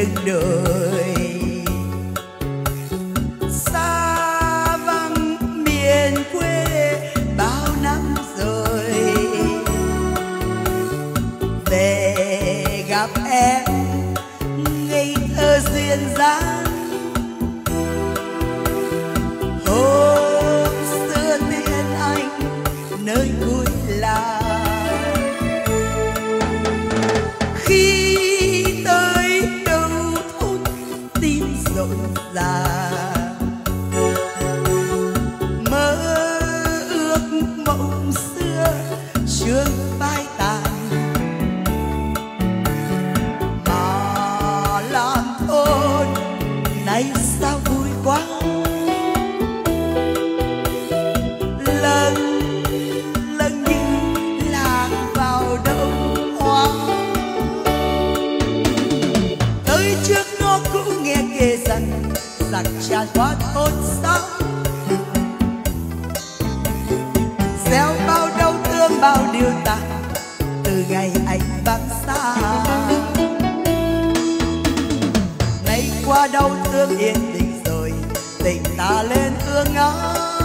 nâng đời xa vắng miền quê bao năm rồi về gặp em, ngây thơ duyên dáng oh. Giặc tràn qua thôn xóm gieo bao đau thương, bao điều tàn từ ngày anh vắng xa. Nay qua đau thương yên tình rồi, tình ta lên thương ngóng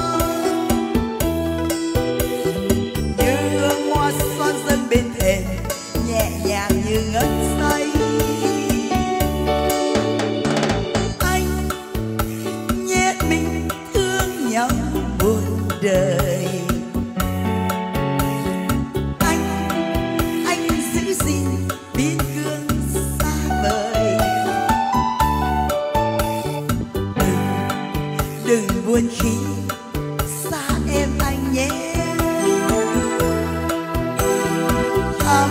khi xa em anh nhé. Thăm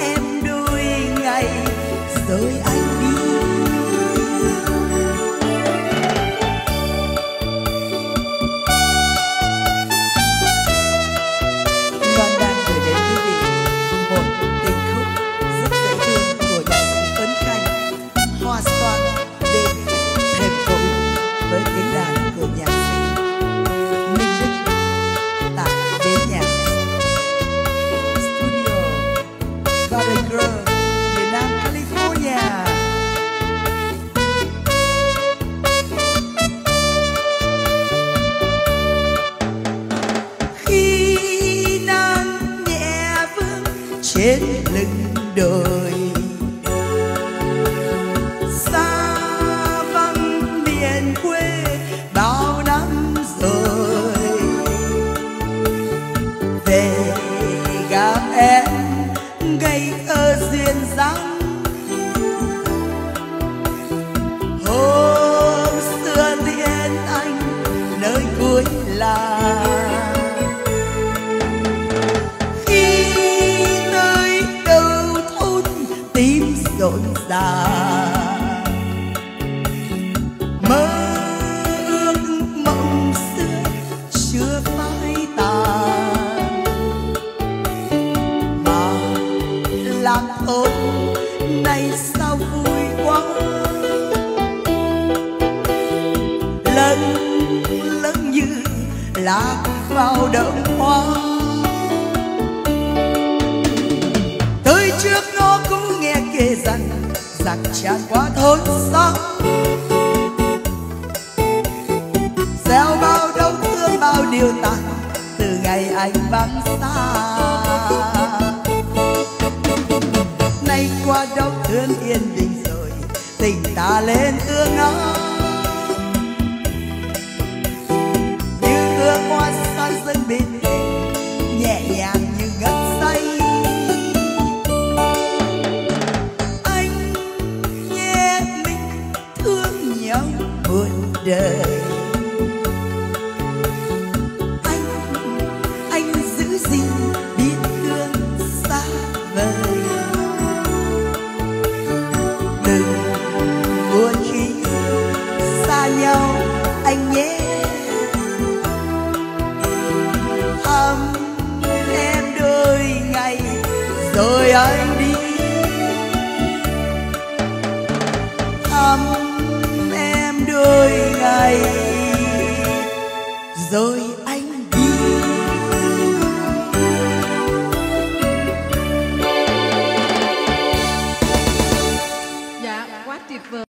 em đôi ngày rồi anh đi. Làm ơn nay sao vui quá. Lần lần như lạc vào đậm hoa. Tới trước nó cũng nghe kể rằng giặc tràn qua thôn xóm gieo bao đau thương, bao điều tàn từ ngày anh vắng xa nay qua đau thương yên bình rồi, tình ta lên ương ái như hương hoa san dâng bên thềm nhẹ nhàng như ngất say. Anh nhé mình thương nhau muôn đời. Rồi anh đi. Thăm em đôi ngày rồi